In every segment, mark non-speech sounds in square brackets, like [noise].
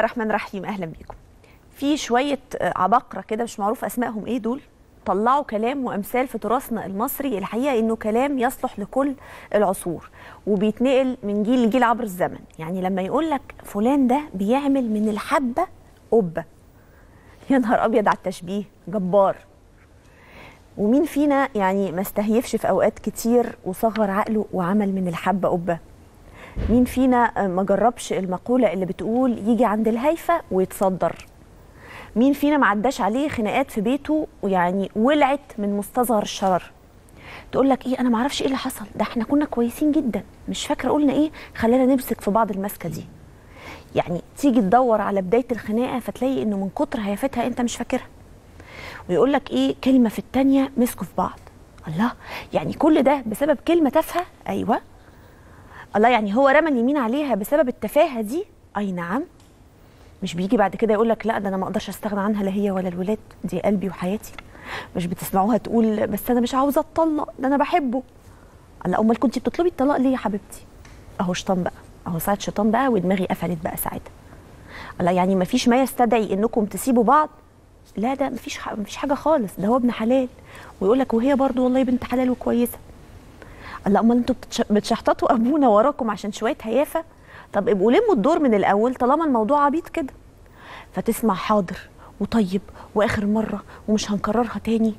الله الرحمن الرحيم أهلا بيكم. في شوية عباقرة كده مش معروف أسمائهم إيه دول طلعوا كلام وأمثال في تراثنا المصري. الحقيقة إنه كلام يصلح لكل العصور وبيتنقل من جيل لجيل عبر الزمن. يعني لما يقول لك فلان ده بيعمل من الحبة قبة. يا نهار أبيض على التشبيه جبار. ومين فينا يعني ما استهيفش في أوقات كتير وصغر عقله وعمل من الحبة قبة؟ مين فينا ما جربش المقولة اللي بتقول يجي عند الهايفه ويتصدر. مين فينا ما عداش عليه خناقات في بيته ويعني ولعت من مستصغر الشرر. تقول لك إيه أنا ما أعرفش إيه اللي حصل. ده إحنا كنا كويسين جدا. مش فاكرة قلنا إيه خلانا نمسك في بعض المسكة دي. يعني تيجي تدور على بداية الخناقة فتلاقي إنه من كتر هيافتها أنت مش فاكرها. ويقول لك إيه كلمة في الثانية مسكوا في بعض. الله يعني كل ده بسبب كلمة تافهة؟ أيوه. الله يعني هو رمى اليمين عليها بسبب التفاهة دي؟ أي نعم. مش بيجي بعد كده يقول لك لا ده أنا ما أقدرش أستغنى عنها لا هي ولا الولاد دي قلبي وحياتي. مش بتسمعوها تقول بس أنا مش عاوزة أتطلق ده أنا بحبه. الله أمال كنت بتطلبي الطلاق ليه يا حبيبتي؟ أهو شيطان بقى أهو ساعة شيطان بقى ودماغي قفلت بقى ساعتها. الله يعني ما فيش ما يستدعي إنكم تسيبوا بعض؟ لا ده ما فيش ما فيش حاجة خالص ده هو ابن حلال. ويقول لك وهي برضو والله بنت حلال وكويسة. الله أمال أنتوا بتشحططوا أبونا وراكم عشان شوية هيافة؟ طب ابقوا لموا الدور من الأول طالما الموضوع عبيط كده. فتسمع حاضر وطيب وآخر مرة ومش هنكررها تاني.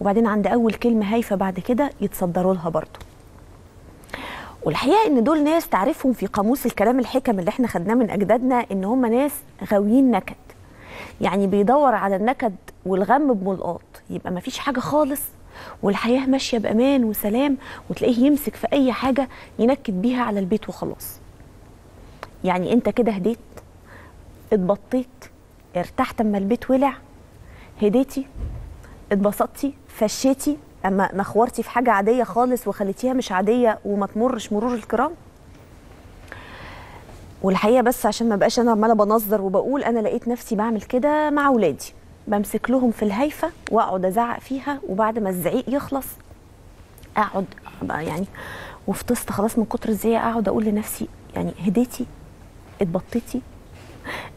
وبعدين عند أول كلمة هايفة بعد كده يتصدروا لها برضه. والحقيقة إن دول ناس تعرفهم في قاموس الكلام الحكم اللي إحنا خدناه من أجدادنا إن هم ناس غاويين نكد. يعني بيدور على النكد والغم بملقاط. يبقى ما فيش حاجة خالص والحياة ماشية بأمان وسلام وتلاقيه يمسك في أي حاجة ينكد بيها على البيت وخلاص. يعني أنت كده هديت اتبطيت ارتحت أما البيت ولع هديتي اتبسطتي فشيتي أما نخورتي في حاجة عادية خالص وخليتيها مش عادية وما تمرش مرور الكرام. والحقيقة بس عشان ما بقاش أنا عمالة بنظر وبقول أنا لقيت نفسي بعمل كده مع اولادي بمسك لهم في الهايفه وأقعد أزعق فيها وبعد ما الزعيق يخلص أقعد بقى يعني وفطست خلاص من كتر الزعيق أقعد أقول لنفسي يعني هديتي اتبطيتي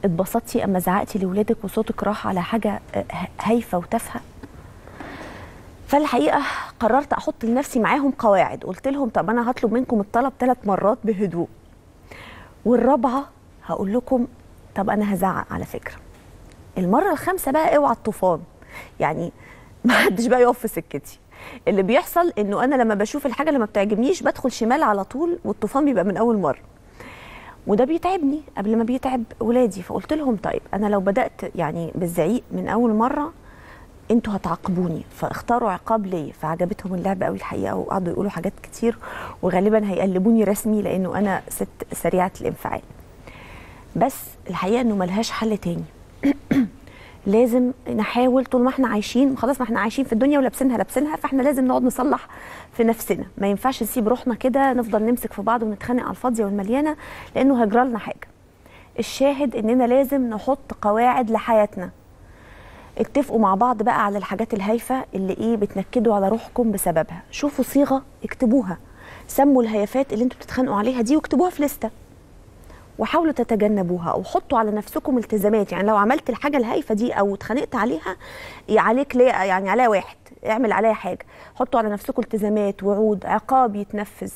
اتبسطتي أما زعقتي لاولادك وصوتك راح على حاجة هايفة وتافهة. فالحقيقة قررت أحط لنفسي معاهم قواعد قلت لهم طب أنا هطلب منكم الطلب ثلاث مرات بهدوء. والرابعة هقول لكم طب أنا هزعق على فكرة. المرة الخامسة بقى اوعى الطوفان. يعني [laughs] ما حدش بقى يقف في سكتي. اللي بيحصل انه أنا لما بشوف الحاجة اللي ما بتعجبنيش بدخل شمال على طول والطوفان بيبقى من أول مرة. وده بيتعبني قبل ما بيتعب ولادي. فقلت لهم طيب أنا لو بدأت يعني بالزعيق من أول مرة أنتوا هتعاقبوني. فاختاروا عقاب ليا. فعجبتهم اللعبه قوي الحقيقة وقعدوا يقولوا حاجات كتير وغالبا هيقلبوني رسمي لأنه أنا ست سريعة الانفعال. بس الحقيقة إنه ملهاش حل تاني. [coughs] لازم نحاول طول ما إحنا عايشين خلاص ما إحنا عايشين في الدنيا ولابسينها لابسينها فاحنا لازم نقعد نصلح في نفسنا. ما ينفعش نسيب روحنا كده نفضل نمسك في بعض ونتخانق على الفاضية والمليانة لأنه هيجرى لنا حاجة. الشاهد إننا لازم نحط قواعد لحياتنا. اتفقوا مع بعض بقى على الحاجات الهايفة اللي إيه بتنكدوا على روحكم بسببها. شوفوا صيغة اكتبوها. سموا الهيافات اللي أنتوا بتتخانقوا عليها دي واكتبوها في لستة. وحاولوا تتجنبوها أو حطوا على نفسكم التزامات. يعني لو عملت الحاجة الهايفة دي أو اتخانقت عليها عليك ليه يعني عليها واحد اعمل عليها حاجة. حطوا على نفسكم التزامات وعود عقاب يتنفذ.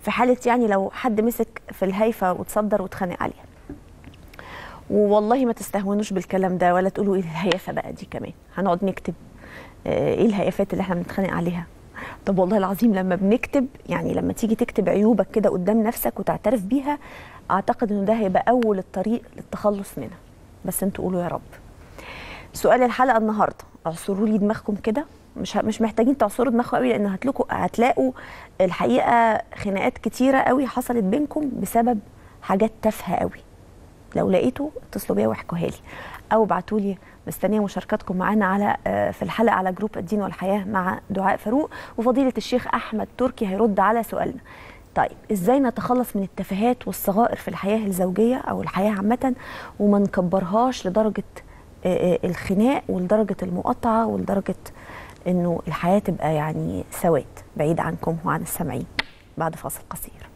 في حالة يعني لو حد مسك في الهايفة وتصدر واتخانق عليها. والله ما تستهونوش بالكلام ده ولا تقولوا إيه الهيافة بقى دي كمان. هنقعد نكتب إيه الهيافات اللي إحنا بنتخانق عليها. طب والله العظيم لما بنكتب يعني لما تيجي تكتب عيوبك كده قدام نفسك وتعترف بيها أعتقد إنه ده هيبقى أول الطريق للتخلص منها بس أنتوا قولوا يا رب. سؤال الحلقة النهارده. اعصروا لي دماغكم كده. مش مش محتاجين تعصروا دماغكم قوي لأن هتلاقوا هتلاقوا الحقيقة خناقات كتيرة قوي حصلت بينكم بسبب حاجات تافهة قوي. لو لقيتوا اتصلوا بيا واحكوها لي. أو ابعتوا لي مستنية مشاركاتكم معانا على في الحلقة على جروب الدين والحياة مع دعاء فاروق. وفضيلة الشيخ أحمد تركي هيرد على سؤالنا. طيب إزاي نتخلص من التفاهات والصغائر في الحياة الزوجية أو الحياة عامة وما نكبرهاش لدرجة الخناق ولدرجة المقاطعة ولدرجة إنه الحياة تبقى يعني سواد بعيد عنكم وعن السامعين؟ بعد فاصل قصير.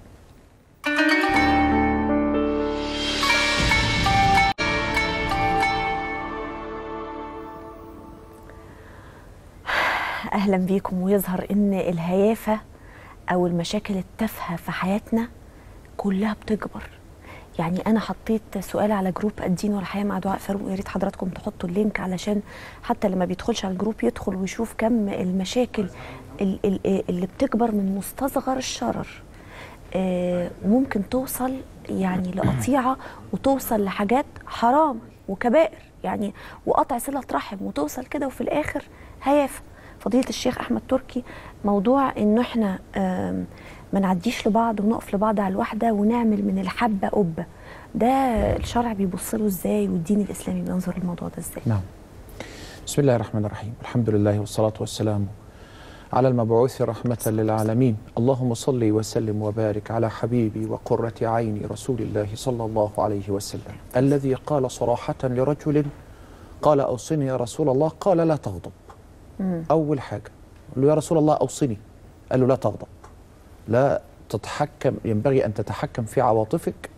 أهلا بيكم ويظهر إن الهيافة أو المشاكل التافهة في حياتنا كلها بتكبر. يعني أنا حطيت سؤال على group الدين والحياة مع دعاء فاروق يا ريت حضراتكم تحطوا ال link علشان حتى لما بيدخلش على ال group يدخل ويشوف كم المشاكل ال- ال- اللي بتكبر من مستصغر الشرر. آه، وممكن توصل يعني لقطيعة وتوصل لحاجات حرام وكبائر. يعني وقطع صلة رحم وتوصل كده وفي الآخر هيافة. فضيلة الشيخ أحمد تركي موضوع إنه إحنا ما نعديش لبعض ونقف لبعض على الواحده ونعمل من الحبة قبه ده الشرع بيبص له إزاي والدين الإسلامي بينظر للموضوع ده إزاي؟ نعم. بسم الله الرحمن الرحيم. الحمد لله والصلاة والسلام على المبعوث رحمة للعالمين. اللهم صل وسلم وبارك على حبيبي وقرة عيني رسول الله صلى الله عليه وسلم. الذي قال صراحة لرجل قال أوصني يا رسول الله قال لا تغضب. أول حاجة. قال له يا رسول الله أوصني. قال له لا تغضب. لا تتحكم ينبغي أن تتحكم في عواطفك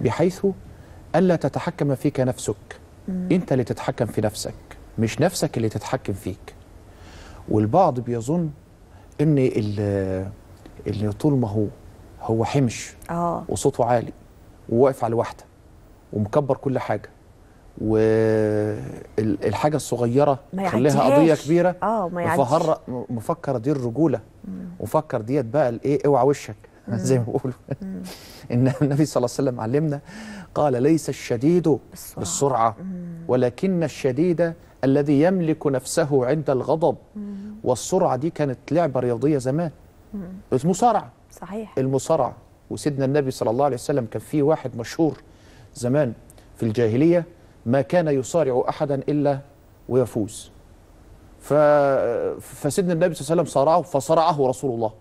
بحيث ألا تتحكم فيك نفسك. أنت اللي تتحكم في نفسك مش نفسك اللي تتحكم فيك. والبعض بيظن إن ال- اللي طول ما هو هو حمش آه. وصوته عالي وواقف على واحدة ومكبر كل حاجة. والحاجة الصغيرة خليها قضية. كبيرة. آه ما فهر مفكر دي الرجولة. مفكر ديت بقى الايه اوعى وشك. [laughs] زي ما بيقولوا. إن النبي صلى الله عليه وسلم علمنا قال ليس الشديد بالسرعة. بالسرعة ولكن الشديد الذي يملك نفسه عند الغضب. والسرعة دي كانت لعبة رياضية زمان. المصارعة. صحيح. المصارعة. وسيدنا النبي صلى الله عليه وسلم كان في واحد مشهور زمان في الجاهلية ما كان يصارع أحدا إلا ويفوز. فسيدنا النبي صلى الله عليه وسلم صارعه فصرعه رسول الله.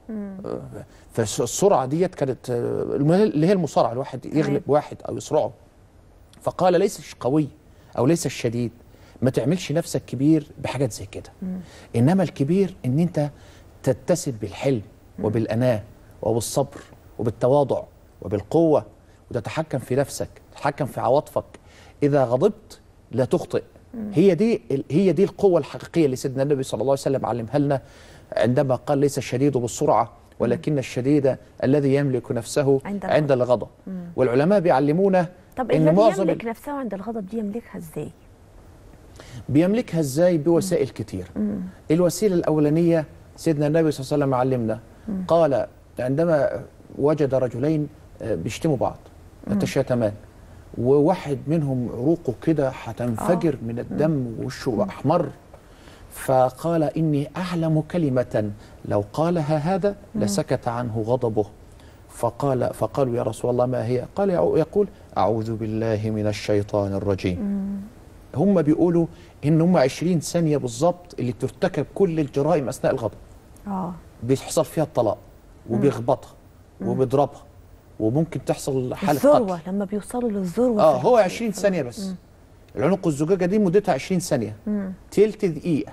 فالسرعة ديت كانت اللي هي المصارعة الواحد يغلب واحد أو يصرعه. فقال ليس القوي أو ليس الشديد ما تعملش نفسك كبير بحاجات زي كده. إنما الكبير إن أنت تتسم بالحلم وبالأناة وبالصبر وبالتواضع وبالقوة وتتحكم في نفسك تتحكم في عواطفك إذا غضبت لا تخطئ. هي دي هي دي القوة الحقيقية اللي سيدنا النبي صلى الله عليه وسلم علمها لنا عندما قال ليس الشديد بالسرعة ولكن الشديد الذي يملك نفسه عند عند الغضب. والعلماء بيعلمونا طب إن معظم يملك نفسه عند الغضب دي يملكها إزاي؟ بيملكها إزاي؟ بوسائل كتير. الوسيلة الأولانية سيدنا النبي صلى الله عليه وسلم علمنا. قال عندما وجد رجلين آه، بيشتموا بعض يتشاتمان. وواحد منهم عروقه كده هتنفجر من الدم ووشه أحمر. فقال إني أعلم كلمة لو قالها هذا لسكت عنه غضبه. فقال فقالوا يا رسول الله ما هي؟ قال يقول أعوذ بالله من الشيطان الرجيم. هم بيقولوا إن هم 20 ثانية بالظبط اللي ترتكب كل الجرائم أثناء الغضب. آه. بيحصل فيها الطلاق وبيخبطها وبيضربها. وممكن تحصل حالة قتل. الذروة لما بيوصلوا للذروة آه هو ال- 20 ثانية بس. العنق الزجاجة دي مدتها 20 ثانية. تلت دقيقة.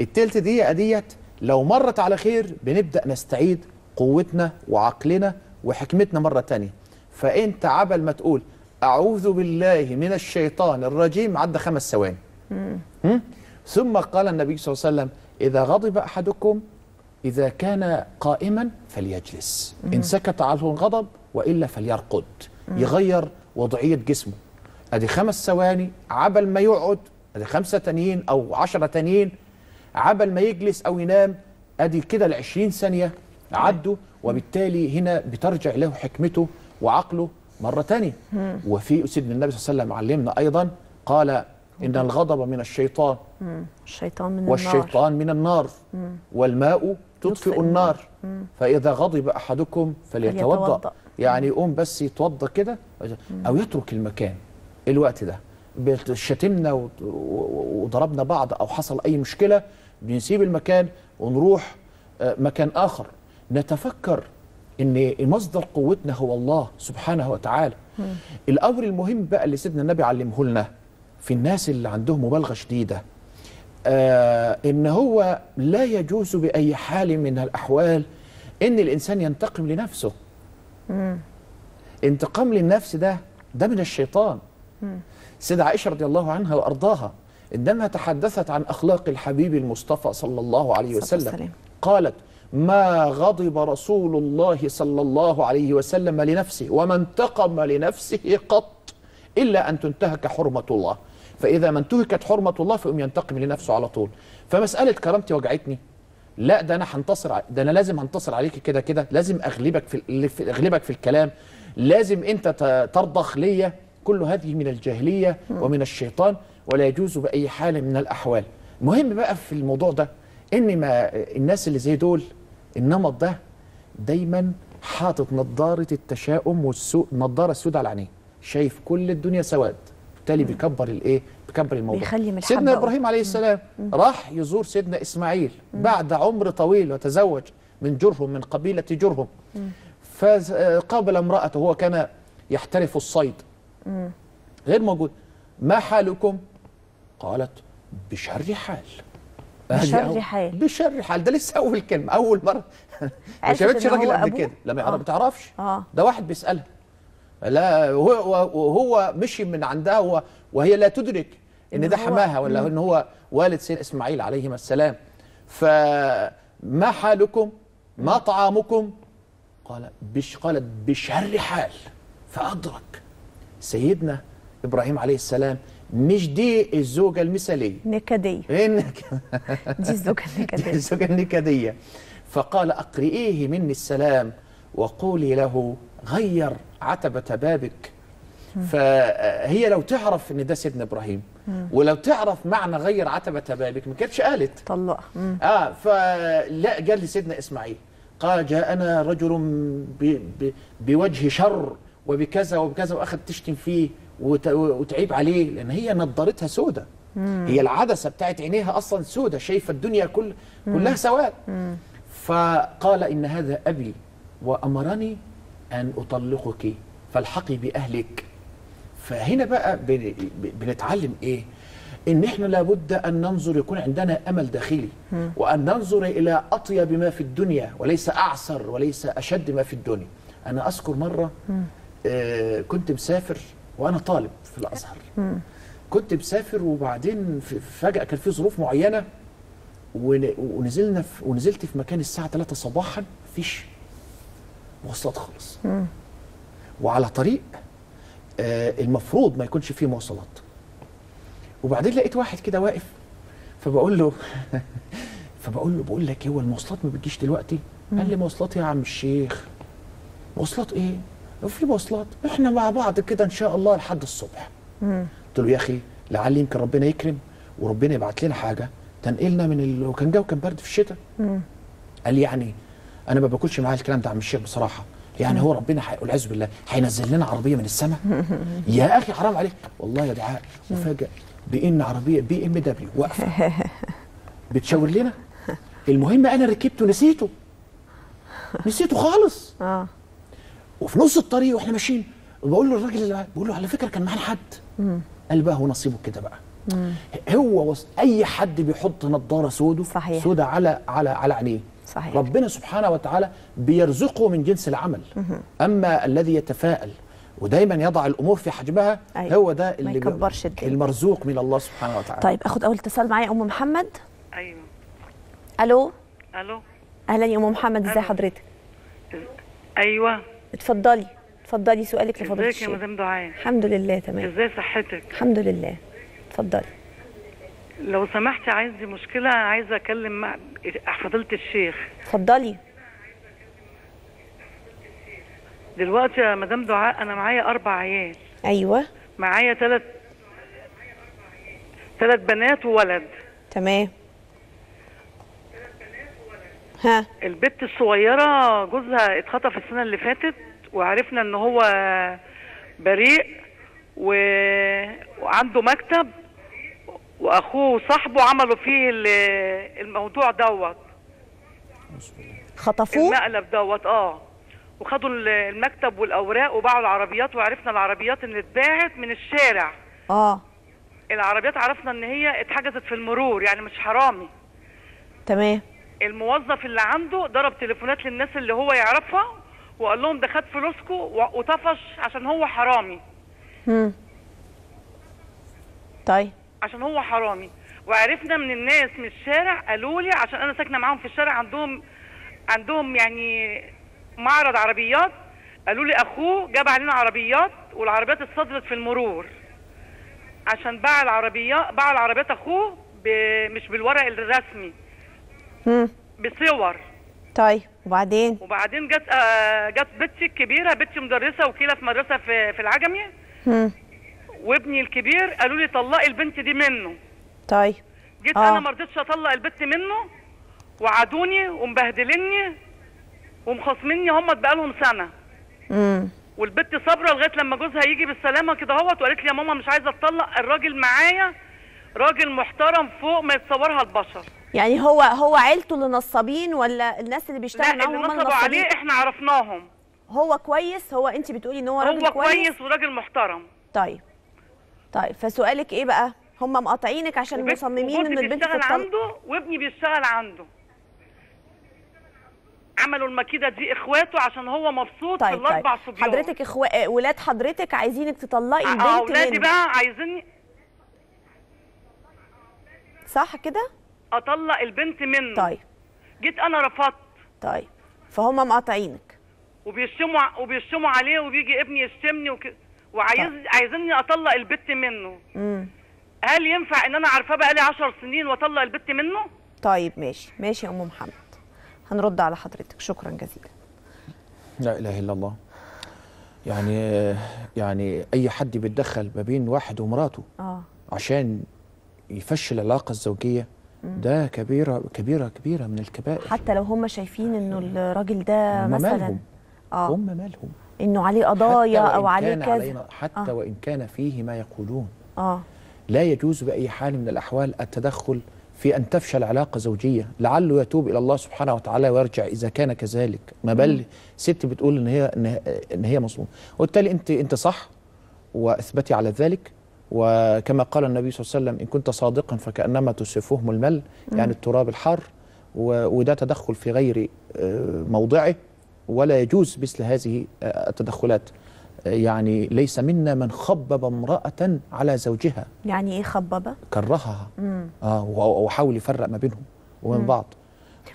التلت دقيقة ديت لو مرت على خير بنبدأ نستعيد قوتنا وعقلنا وحكمتنا مرة تانية. فانت عبل ما تقول أعوذ بالله من الشيطان الرجيم عدى خمس ثواني؟ ثم قال النبي صلى الله عليه وسلم إذا غضب أحدكم إذا كان قائما فليجلس. إن سكت عنه الغضب وإلا فليرقد. يغير وضعية جسمه. أدي خمس ثواني عبل ما يقعد أدي خمسة تانيين أو عشرة تانيين عبل ما يجلس أو ينام أدي كده العشرين ثانية عدوا وبالتالي هنا بترجع له حكمته وعقله مرة تانية. وفي سيدنا النبي صلى الله عليه وسلم علمنا أيضا قال إن الغضب من الشيطان الشيطان من النار. والشيطان من النار. والماء تطفئ النار. فإذا غضب أحدكم فليتوضأ. يعني يقوم بس يتوضأ كده أو يترك المكان الوقت ده. شتمنا وضربنا بعض أو حصل أي مشكلة بنسيب المكان ونروح آه، مكان آخر. نتفكر إن مصدر قوتنا هو الله سبحانه وتعالى. الأمر المهم بقى اللي سيدنا النبي علمه لنا في الناس اللي عندهم مبالغة شديدة آه إن هو لا يجوز بأي حال من الأحوال إن الإنسان ينتقم لنفسه. انتقام للنفس ده ده من الشيطان. سيدة عائشة رضي الله عنها وأرضاها عندما تحدثت عن أخلاق الحبيب المصطفى صلى الله عليه وسلم. والسلام. قالت ما غضب رسول الله صلى الله عليه وسلم لنفسه وما انتقم لنفسه قط إلا أن تنتهك حرمة الله. فإذا ما انتهكت حرمة الله فيقوم ينتقم لنفسه على طول. فمسألة كرامتي وجعتني. لا ده أنا هنتصر ده أنا لازم هنتصر عليك كده كده لازم أغلبك في أغلبك في الكلام لازم أنت ترضخ ليا كل هذه من الجاهلية ومن الشيطان ولا يجوز بأي حال من الأحوال. المهم بقى في الموضوع ده إن ما الناس اللي زي دول النمط ده دايما حاطط نظارة التشاؤم والسوء نظارة سوداء على عينيه. شايف كل الدنيا سواد بالتالي بيكبر الإيه؟ بيكبر الموضوع. بيخلي من سيدنا إبراهيم عليه السلام راح يزور سيدنا إسماعيل بعد عمر طويل وتزوج من جرهم من قبيلة جرهم. فقابل امرأته هو كان يحترف الصيد. غير موجود. ما حالكم؟ قالت بشر حال. بشر. حال. بشر حال. ده لسه أول كلمة أول مرة. ما شافتش راجل قبل؟ كده. لا ما آه. ما تعرفش. آه. ده واحد بيسألها. لا وهو, وهو مشي من عندها وهي لا تدرك. إن ده حماها ولا إن هو والد سيدنا إسماعيل عليهما السلام. فما حالكم؟ ما طعامكم؟ قال بش قالت بشر حال فأدرك. سيدنا إبراهيم عليه السلام مش دي الزوجة المثالية؟ نكدية. انك [laughs] دي الزوجة النكدية. الزوجة النكدية. فقال أقرئيه مني السلام وقولي له غير عتبة بابك. فهي لو تعرف إن ده سيدنا إبراهيم ولو تعرف معنى غير عتبة بابك ما كانتش قالت. طلقها. آه فلا قال لسيدنا إسماعيل قال جاءنا رجل ب ب بوجه شر وبكذا وبكذا وأخذ تشتم فيه وت وتعيب عليه لأن هي نظارتها سودة. هي العدسة بتاعت عينيها أصلا سودة شايفة الدنيا كل كلها سواد. فقال إن هذا أبي وأمرني أن أطلقك فالحقي بأهلك. فهنا بقى بنتعلم إيه؟ إن إحنا لابد أن ننظر يكون عندنا أمل داخلي وأن ننظر إلى أطيب ما في الدنيا وليس اعسر وليس أشد ما في الدنيا. أنا أذكر مرة آه كنت مسافر وأنا طالب في الأزهر. كنت مسافر وبعدين فجأة كان في ظروف معينة ون- ونزلنا في ونزلت في مكان الساعة 3 صباحا مفيش مواصلات خالص. وعلى طريق المفروض ما يكونش فيه مواصلات. وبعدين لقيت واحد كده واقف فبقول له [laughs] فبقول له بقول لك إيه، هو المواصلات ما بتجيش دلوقتي؟ قال لي مواصلات يا عم الشيخ. مواصلات إيه؟ لو في مواصلات إحنا مع بعض كده إن شاء الله لحد الصبح. قلت له يا أخي لعل يمكن ربنا يكرم وربنا يبعت لنا حاجة تنقلنا من ال... وكان جو كان برد في الشتاء. قال لي يعني أنا ما باكلش معاه الكلام ده عم الشيخ بصراحة. يعني هو ربنا. والعياذ بالله هينزل لنا عربية من السماء. يا أخي حرام عليك. والله يا دعاء وأفاجأ بإن عربية BMW واقفة. [laughs] بتشاور لنا. المهم أنا ركبته نسيته. نسيته خالص. آه. وفي نص الطريق وإحنا ماشيين بقول له الراجل اللي معايا، بقول له على فكرة كان معانا حد. قال بقى هو نصيبه كده بقى. هو وص... أي حد بيحط نظارة سوده صحيح. سودة على على على عينيه. صحيح. ربنا سبحانه وتعالى بيرزقه من جنس العمل. أما الذي يتفاءل ودايما يضع الأمور في حجمها أيوة. هو ده ما اللي بي- يكبرش الدنيا. المرزوق من الله سبحانه وتعالى. طيب اخد أول اتصال معايا أم محمد؟ أيوه. ألو؟ ألو. أهلا يا أم محمد ازي. حضرتك؟ أيوه. اتفضلي اتفضلي سؤالك لفضيلة إزيك يا الشيخ. مدام دعاء؟ الحمد لله تمام. إزاي صحتك؟ الحمد لله. اتفضلي. لو سمحتي عايزه مشكلة عايزه أكلم مع فضيلة الشيخ. اتفضلي. دلوقتي يا مدام دعاء أنا معايا أربع عيال. أيوه. معايا ثلاث ثلاث بنات وولد. تمام. ها. البت الصغيرة جوزها اتخطف السنة اللي فاتت وعرفنا إن هو بريء و... وعنده مكتب وأخوه وصاحبه عملوا فيه ال- الموضوع دوت. خطفوه؟ المقلب دوت آه. وخدوا ال- المكتب والأوراق وباعوا العربيات وعرفنا العربيات اللي اتباعت من الشارع. آه. العربيات عرفنا إن هي اتحجزت في المرور يعني مش حرامي. تمام. الموظف اللي عنده ضرب تليفونات للناس اللي هو يعرفها وقال لهم ده خد فلوسكم وطفش عشان هو حرامي. هم. طيب. عشان هو حرامي. وعرفنا من الناس من الشارع قالوا لي عشان أنا ساكنة معاهم في الشارع عندهم عندهم يعني معرض عربيات. قالوا لي أخوه جاب علينا عربيات والعربيات اتصدرت في المرور. عشان باع العربيات باع العربيات أخوه ب... مش بالورق الرسمي. مم. بصور. طيب وبعدين؟ وبعدين جت آه جت بنتي الكبيره بنتي مدرسة وكيلة في مدرسة في في العجمي. مم. وابني الكبير قالوا لي طلقي البنت دي منه. طيب. جيت آه. أنا ما رضيتش أطلق البت منه وعادوني ومبهدلني ومخاصميني هم بقالهم سنة. مم. والبت صابرة لغاية لما جوزها يجي بالسلامة كده أهوت وقالت لي يا ماما مش عايزة اتطلق الراجل معايا راجل محترم فوق ما يتصورها البشر. يعني هو هو عيلته اللي نصابين ولا الناس اللي بيشتغلوا معاهم اللي نصبوا عليه إحنا عرفناهم. هو كويس؟ هو انت بتقولي إن هو راجل هو كويس وراجل محترم. طيب. طيب فسؤالك إيه بقى؟ هم مقاطعينك عشان مصممين إن البنت بيشتغل عنده وابني بيشتغل عنده. عملوا المكيدة دي إخواته عشان هو مبسوط طيب في طيب الأربع صبيان. حضرتك اخو... ولاد حضرتك عايزينك تطلقي آه البنت أولادي منه. بقى عايزيني صح كده؟ أطلق البنت منه. طيب. جيت أنا رفضت. طيب. فهم مقاطعينك. وبيشتموا وبيشتموا عليه وبيجي ابني يشتمني وك... وعايز عايزيني أطلق البت منه. امم هل ينفع إن أنا عارفاه بقالي 10 سنين وأطلق البت منه؟ طيب ماشي. ماشي يا أم محمد. هنرد على حضرتك. شكرا جزيلا. لا إله إلا الله. يعني يعني أي حد بيتدخل ما بين واحد ومراته آه. عشان يفشل العلاقة الزوجية ده كبيرة كبيرة كبيرة من الكبائر. حتى لو هم شايفين إنه الراجل ده هم مثلا. مالهم آه. هم مالهم؟ إنه عليه قضايا أو عليه كذا. حتى آه. وإن كان فيه ما يقولون. آه. لا يجوز بأي حال من الأحوال التدخل في أن تفشل علاقة زوجية. لعله يتوب إلى الله سبحانه وتعالى ويرجع إذا كان كذلك. ما بل ست بتقول إن هي إن هي, مظلومه وبالتالي انت أنت صح وأثبتي على ذلك. وكما قال النبي صلى الله عليه وسلم إن كنت صادقا فكأنما تسفهم المل. يعني التراب الحار. وده تدخل في غير آه، موضعه. ولا يجوز مثل هذه آه، التدخلات. آه، يعني ليس منا من خبب امرأة على زوجها. يعني إيه خببة؟ كرهها. آه و- وحاول يفرق ما بينهم وبين بعض.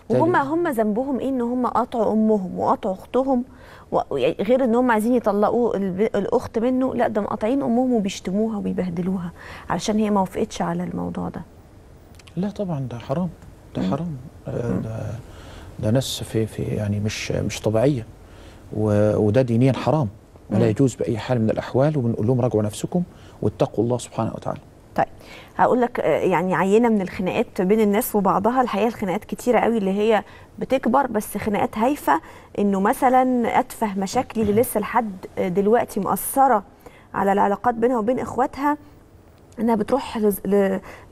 وهم هم ذنبهم إيه؟ إن هم قطعوا أمهم وقطعوا أختهم يعني غير إن هم عايزين يطلقوا الأخت منه لا ده مقاطعين أمهم وبيشتموها وبيبهدلوها علشان هي ما وافقتش على الموضوع ده. لا طبعا ده حرام ده حرام. آه، ده ده ناس في في يعني مش مش طبيعية. و- وده دينيا حرام. ولا يجوز بأي حال من الأحوال وبنقول لهم راجعوا نفسكم واتقوا الله سبحانه وتعالى. طيب هقول لك آه، يعني عينة من الخناقات بين الناس وبعضها. الحقيقة الخناقات كتيرة قوي اللي هي بتكبر بس خناقات هايفة. إنه مثلا أتفه مشاكلي اللي لسه لحد دلوقتي مأثرة على العلاقات بينها وبين إخواتها. انها بتروح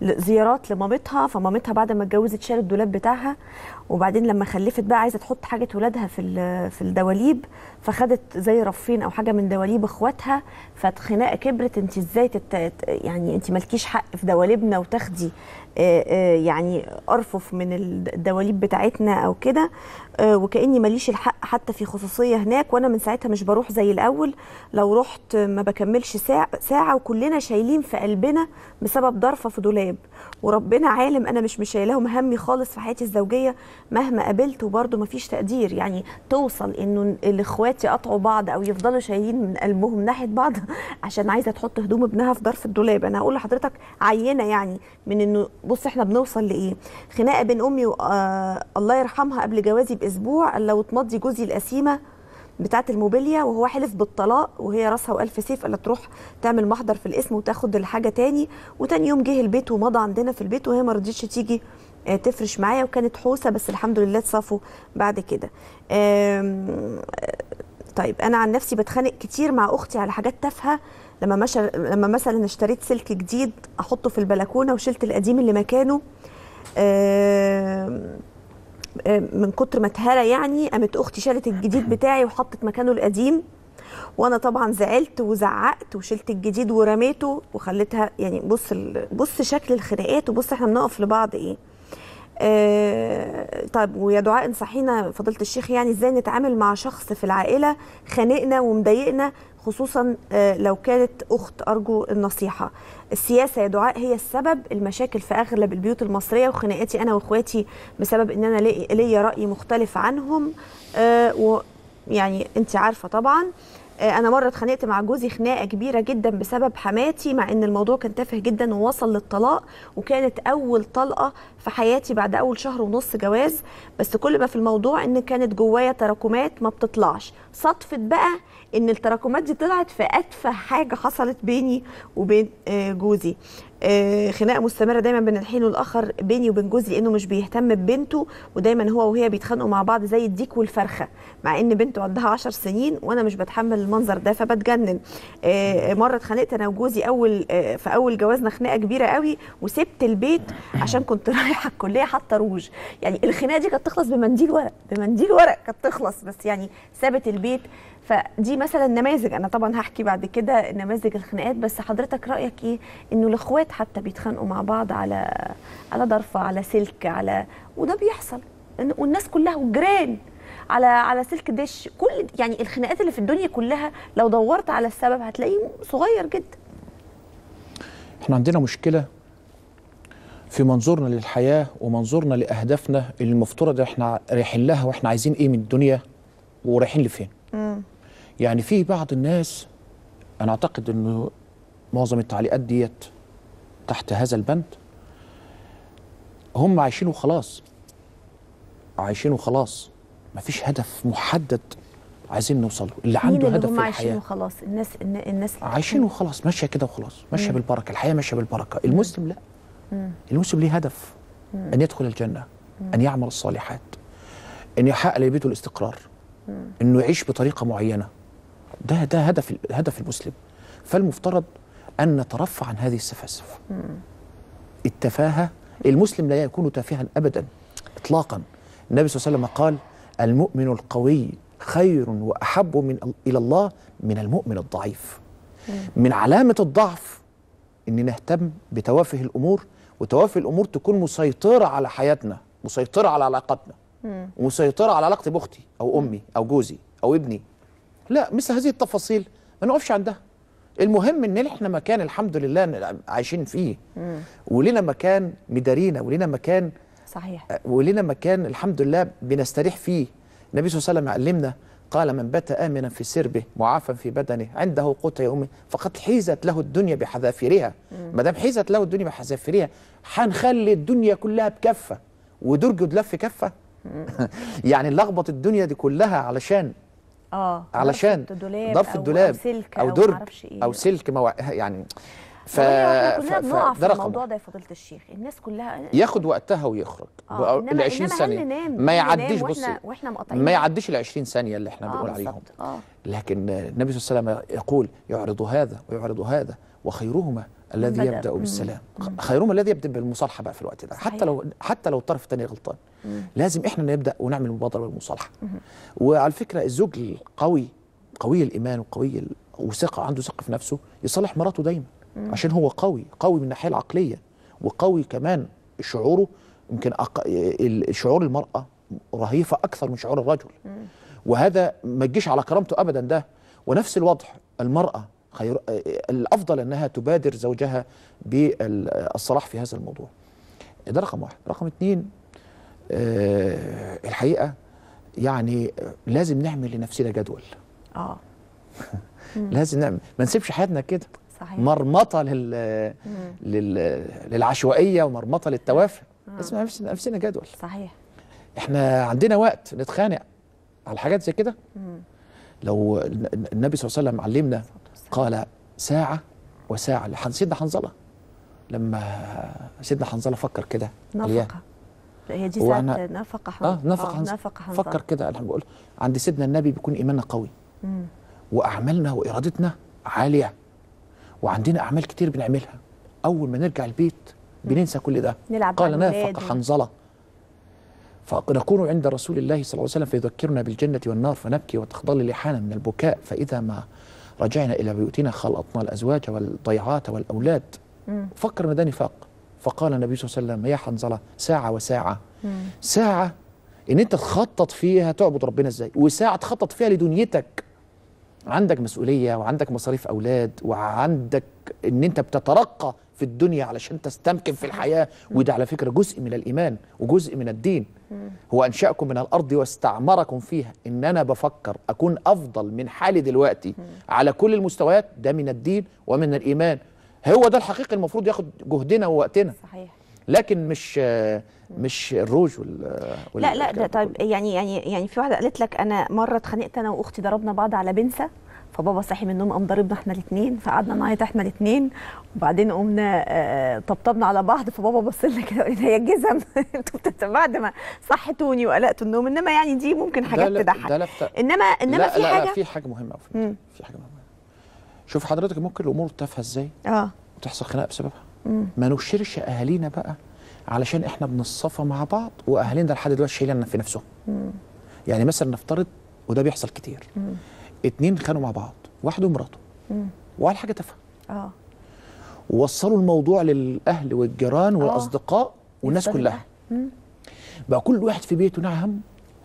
لزيارات لمامتها فمامتها بعد ما اتجوزت شالت الدولاب بتاعها وبعدين لما خلفت بقى عايزة تحط حاجة ولادها في في الدواليب فخدت زي رفين أو حاجة من دواليب اخواتها فالخناقه كبرت انت إزاي. يعني انت مالكيش حق في دواليبنا وتاخدي يعني أرفف من الدواليب بتاعتنا أو كده آه، وكأني ماليش الحق حتى في خصوصية هناك وأنا من ساعتها مش بروح زي الأول. لو رحت ما بكملش ساعه ساعة وكلنا شايلين في قلبنا بسبب ضرفة في دولاب. وربنا عالم أنا مش مش شايلاهم همي خالص في حياتي الزوجية مهما قابلت وبرضه ما فيش تقدير يعني توصل إنه الإخوات يقطعوا بعض أو يفضلوا شايلين من قلبهم ناحية بعض [laughs] عشان عايزة تحط هدوم ابنها في ظرف الدولاب أنا هقول لحضرتك عينة يعني من إنه بص إحنا بنوصل لإيه خناقة بين أمي. آه الله يرحمها قبل جوازي بأسبوع لو تمضي جوزي القسيمة بتاعه الموبيليا وهو حلف بالطلاق وهي راسها والف سيف قالت تروح تعمل محضر في الاسم وتاخد الحاجة تاني. وتاني يوم جه البيت ومضى عندنا في البيت وهي ما رضيتش تيجي آه، تفرش معايا وكانت حوسة بس الحمد لله اتصافوا بعد كده. آم، طيب أنا عن نفسي بتخانق كتير مع أختي على حاجات تافهة. لما. لما مثلا اشتريت سلك جديد أحطه في البلكونة وشلت القديم اللي مكانه. من كتر ما اتهرى يعني قامت أختي شالت الجديد [laughs] بتاعي وحطت مكانه القديم وأنا طبعا زعلت وزعقت وشلت الجديد ورميته وخليتها يعني بص. بص شكل الخناقات وبص إحنا بنقف لبعض إيه آه طيب ويا دعاء انصحينا فضيلة الشيخ يعني إزاي نتعامل مع شخص في العائلة خانقنا ومضايقنا خصوصا آه لو كانت أخت أرجو النصيحة. السياسة يا دعاء هي السبب المشاكل في أغلب البيوت المصرية وخناقاتي أنا وإخواتي بسبب إن أنا لي- ليا رأي مختلف عنهم. آه و يعني انت عارفة طبعا. أنا مرة اتخانقت مع جوزي خناقة كبيرة جدا بسبب حماتي مع إن الموضوع كان تافه جدا ووصل للطلاق وكانت أول طلقة في حياتي بعد أول شهر ونص جواز. بس كل ما في الموضوع إن كانت جوايا تراكمات ما بتطلعش. صدفت بقى إن التراكمات دي طلعت في أتفه حاجة حصلت بيني وبين آه، جوزي. آه، خناقة مستمرة دايما بين الحين والآخر بيني وبين جوزي لأنه مش بيهتم ببنته ودايما هو وهي بيتخانقوا مع بعض زي الديك والفرخة مع إن بنته عندها عشر سنين وأنا مش بتحمل المنظر ده فبتجنن. آه، مرة اتخانقت أنا وجوزي أول آه، في أول جوازنا خناقة كبيرة قوي وسبت البيت عشان كنت [laughs] رايحة الكلية حاطة روج. يعني الخناقة دي كانت تخلص بمنديل ورق بمنديل ورق كانت تخلص بس يعني سابت البيت. فدي مثلا نماذج. أنا طبعا هحكي بعد كده نماذج الخناقات بس حضرتك رأيك إيه؟ إنه الإخوات حتى بيتخانقوا مع بعض على على ضرفه على سلك على وده بيحصل. والناس كلها والجيران على على سلك دش. كل يعني الخناقات اللي في الدنيا كلها لو دورت على السبب هتلاقيه صغير جدا. إحنا عندنا مشكلة في منظورنا للحياة ومنظورنا لأهدافنا اللي المفترض إحنا رايحين لها وإحنا عايزين إيه من الدنيا ورايحين لفين. يعني في بعض الناس أنا أعتقد إنه معظم التعليقات ديت تحت هذا البند هم عايشين وخلاص عايشين وخلاص مفيش هدف محدد عايزين نوصل اللي عنده اللي هدف هم في عايشين الحياة؟ وخلاص الناس الن- الناس عايشين وخلاص ماشية كده وخلاص ماشية بالبركة الحياة ماشية بالبركة المسلم لا. المسلم ليه هدف؟ أن يدخل الجنة أن يعمل الصالحات أن يحقق لبيته الاستقرار أنه يعيش بطريقة معينة. ده ده هدف هدف المسلم. فالمفترض أن نترفع عن هذه السفاسف التفاهة المسلم لا يكون تافها ابدا اطلاقا. النبي صلى الله عليه وسلم قال المؤمن القوي خير وأحب من إلى الله من المؤمن الضعيف. من علامة الضعف إن نهتم بتوافه الأمور وتوافه الأمور تكون مسيطرة على حياتنا مسيطرة على علاقاتنا ومسيطرة على علاقتي بأختي أو أمي أو جوزي أو ابني. لا مثل هذه التفاصيل ما نقفش عندها المهم إن إحنا مكان الحمد لله عايشين فيه. ولنا مكان مدارينا ولنا مكان صحيح. ولنا مكان الحمد لله بنستريح فيه. النبي صلى الله عليه وسلم علمنا قال من بات آمنا في سربه معافى في بدنه عنده قوت يومه فقد حيزت له الدنيا بحذافيرها. ما دام حيزت له الدنيا بحذافيرها هنخلي الدنيا كلها بكفة. ودرج دلف كفة. [laughs] يعني لخبط الدنيا دي كلها علشان آه علشان ضرف أو- الدولاب أو سلك أو أو, درج إيه. أو سلك مو... يعني ف... إحنا ف... كلنا بنقع في الموضوع. ده يا فضيلة الشيخ. الناس كلها ياخد وقتها ويخرج. آه ال 20 إنما هل ثانية؟ ما يعديش بص وإحنا مقاطعين ما يعديش ال 20 ثانية اللي إحنا آه بنقول عليهم. آه. لكن النبي صلى الله عليه وسلم يقول يعرض هذا ويعرض هذا وخيرهما الذي بدأ. يبدأ. بالسلام. خيرهما الذي يبدأ بالمصالحة بقى في الوقت ده. حتى لو حتى لو الطرف الثاني غلطان. لازم إحنا نبدأ ونعمل مبادرة بالمصالحة. وعلى فكرة الزوج القوي قوي الإيمان وقوي وثقة عنده ثقة في نفسه يصالح مراته دايما. عشان هو قوي قوي من الناحية العقلية وقوي كمان شعوره. يمكن أق... شعور المرأة رهيفة أكثر من شعور الرجل. وهذا ما تجيش على كرامته ابدا ده. ونفس الوضع المرأة خير الأفضل أنها تبادر زوجها بالصلاح في هذا الموضوع. ده رقم واحد. رقم اثنين آه الحقيقة يعني لازم نعمل لنفسنا جدول. آه. [laughs] لازم نعمل. ما نسيبش حياتنا كده. صحيح. مرمطة لل... لل... للعشوائية ومرمطة للتوافه لازم نعمل نفسنا جدول. صحيح. إحنا عندنا وقت نتخانق على حاجات زي كده. لو الن- النبي صلى الله عليه وسلم علمنا قال ساعة وساعة لحن- سيدنا حنظلة. لما سيدنا حنظلة فكر كده نفقه هي دي ساعة أنا- نفقه حن... آه نفق حنظلة. حنظلة. فكر كده أنا بقول عند سيدنا النبي بيكون إيماننا قوي. وأعمالنا وإرادتنا عالية. وعندنا أعمال كتير بنعملها. أول ما نرجع البيت بننسى كل ده. نلعب قال نافق حنظلة. فنكون عند رسول الله صلى الله عليه وسلم فيذكرنا بالجنة والنار فنبكي وتخضل لحانا من البكاء. فإذا ما رجعنا إلى بيوتنا خلطنا الأزواج والضيعات والأولاد. فكر ان ده نفاق فقال النبي صلى الله عليه وسلم يا حنظلة ساعة وساعة. ساعة إن أنت تخطط فيها تعبد ربنا إزاي؟ وساعة تخطط فيها لدنيتك. عندك مسؤولية وعندك مصاريف أولاد وعندك إن أنت بتترقى في الدنيا علشان تستمكن في الحياة. وده على فكرة جزء من الإيمان وجزء من الدين. هو أنشأكم من الأرض واستعمركم فيها. إن أنا بفكر أكون أفضل من حالي دلوقتي على كل المستويات ده من الدين ومن الإيمان. هو ده الحقيقي المفروض ياخد جهدنا ووقتنا. صحيح. لكن مش مش الروج وال لا لا ده طيب. يعني يعني يعني في واحدة قالت لك أنا مرة اتخانقت أنا وأختي ضربنا بعض على بنسة. فبابا صحي من النوم قام ضربنا إحنا الاثنين فقعدنا نعيط إحنا الاثنين وبعدين قمنا آه، طبطبنا على بعض فبابا بص لنا كده هي الجزم [laughs] أنتوا بعد ما صحتوني وقلقتوا النوم إنما يعني دي ممكن حاجات تضحك. إنما إنما لا في لا حاجة لا في حاجة مهمة أوي في حاجة مهمة شوف حضرتك ممكن الأمور تافهة إزاي؟ آه. وتحصل خناقة بسببها. ما نشرش أهالينا بقى علشان إحنا بنصفى مع بعض وأهالينا لحد دلوقتي شايلين في نفسهم. يعني مثلا نفترض وده بيحصل كتير. اتنين خانوا مع بعض واحد ومراته. وعلى حاجة تافهة. آه. ووصلوا الموضوع للأهل والجيران والأصدقاء والناس يفضل كلها. بقى كل واحد في بيته نعم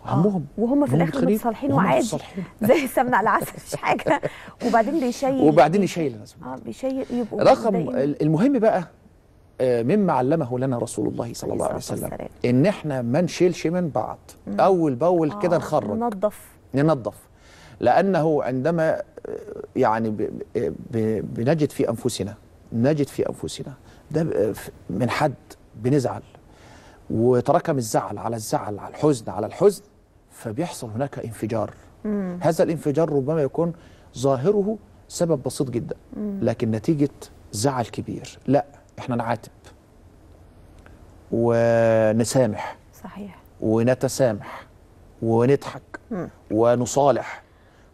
همهم. وهم في الآخر متصالحين وعادي. [laughs] زي السمنه على العسل مش حاجة. وبعدين بيشيل. وبعدين يشيل الناس. آه بيشيل يبقوا رقم. المهم بقى آه، مما علمه لنا رسول الله صلى الله عليه وسلم. إن إحنا ما نشيلش من بعض. أول بأول كده آه، نخرج. ننظف. ننظف. لأنه عندما يعني بنجد في أنفسنا نجد في أنفسنا ده من حد بنزعل وتراكم الزعل على الزعل على الحزن على الحزن فبيحصل هناك انفجار. هذا الانفجار ربما يكون ظاهره سبب بسيط جدا لكن نتيجة زعل كبير. لا إحنا نعاتب ونسامح صحيح. ونتسامح ونضحك ونصالح